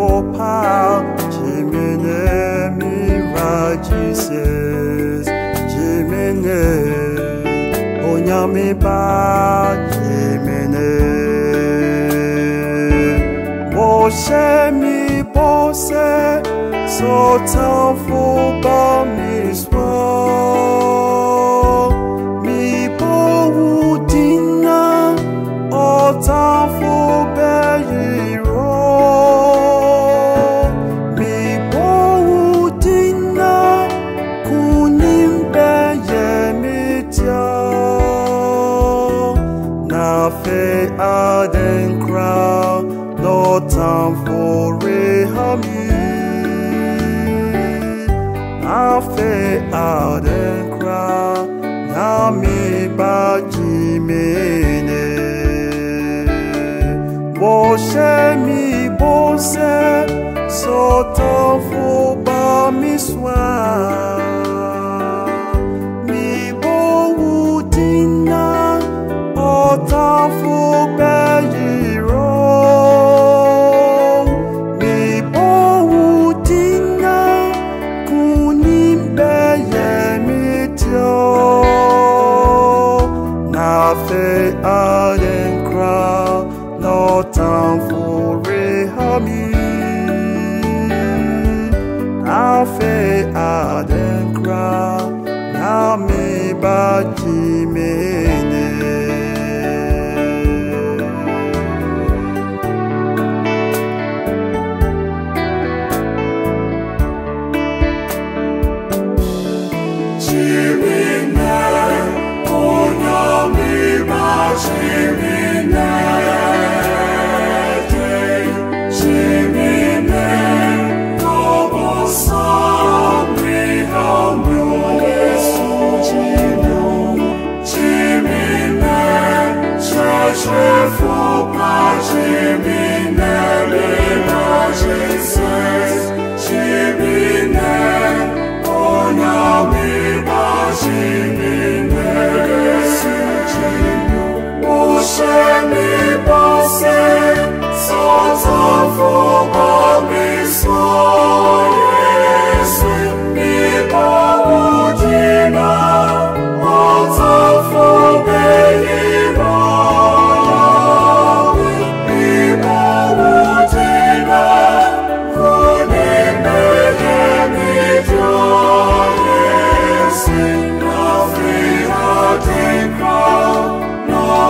trefo pa Jimene mirages Jimene Onyame ba Jimene Moshe mi pose So thankful ba mi Na fe aden kra Na mi ba jimene Moshe mi bose So time for ba mi swa nàfẹ́ àdẹ́nkra nàmì bàjì mẹ́nẹ́. Pace fu pace mia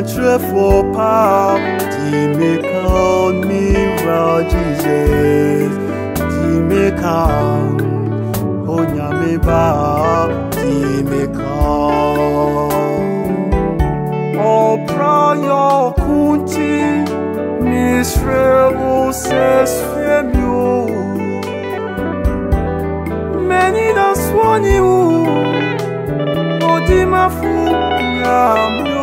Quantrefo pap Dimikan mirages Dimikan onyame ba dime kan ọpraya kunti misrebo sesfemio meni na swaniu odimafu nyamio nyame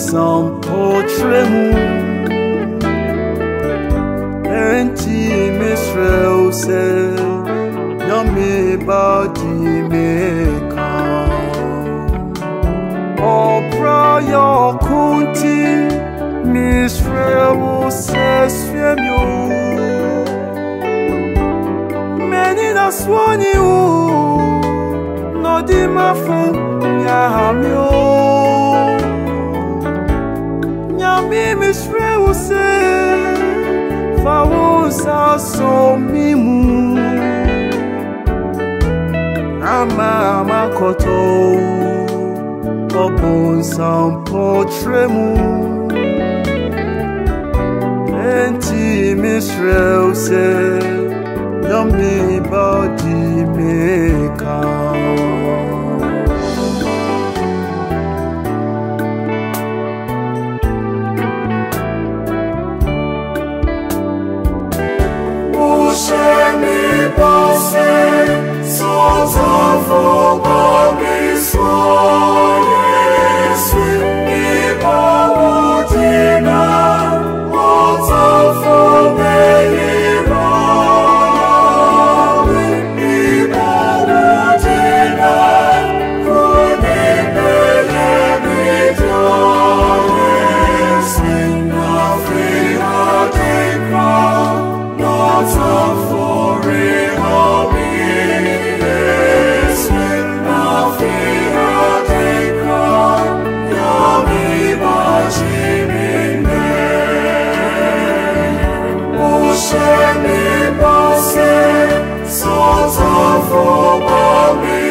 Obun sampotremu Enti misreu se Nyame badi meka Obra yo kunti Misreu se swiemyo Meni na swani u No di mafu Nyahamyo Nyame misreu se Fawusa so mimu. Ama makoto Obun sampotremu Enti misreu se Yami body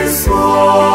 sol.